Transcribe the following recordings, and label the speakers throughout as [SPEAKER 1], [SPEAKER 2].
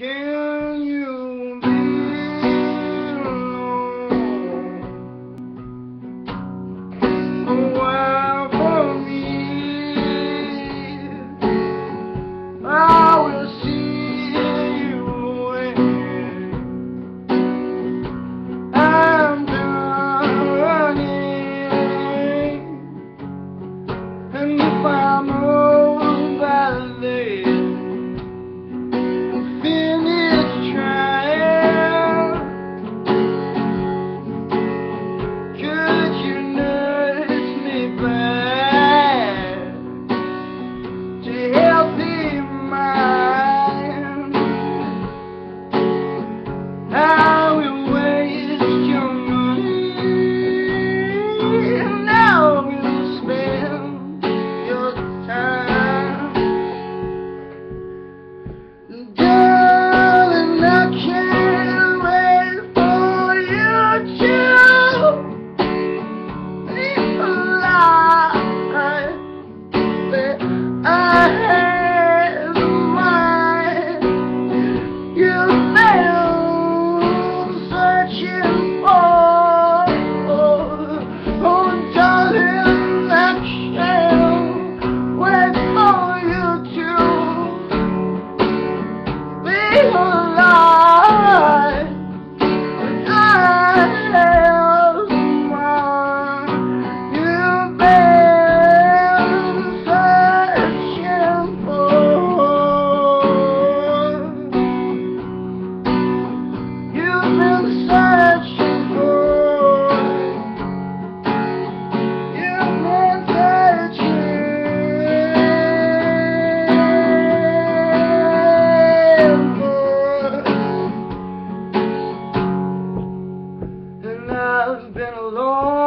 [SPEAKER 1] Can you? love's been alone.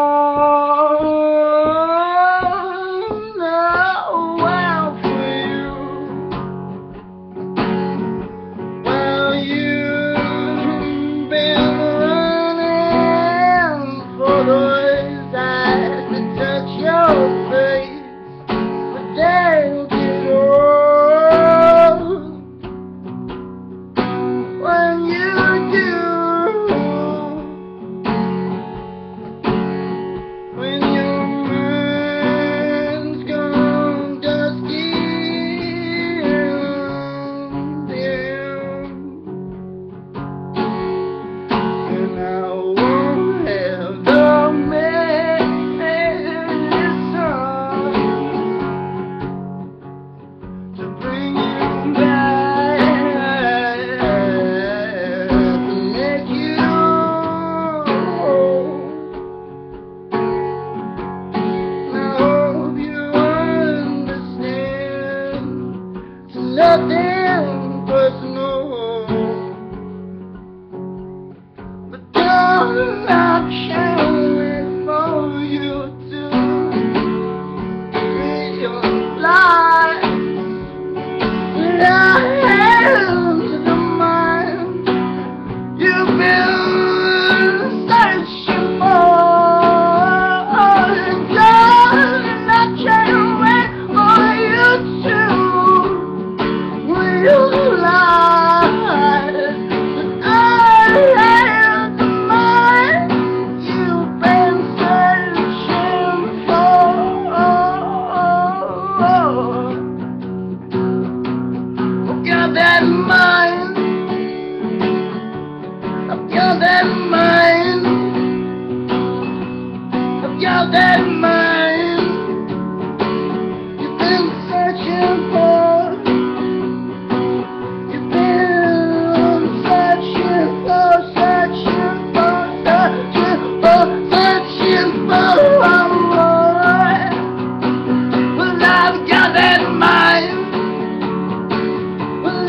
[SPEAKER 1] nothing.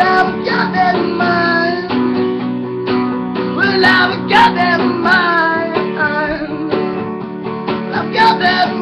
[SPEAKER 1] I've got that in mind. Well, I've got that mind. I've got that.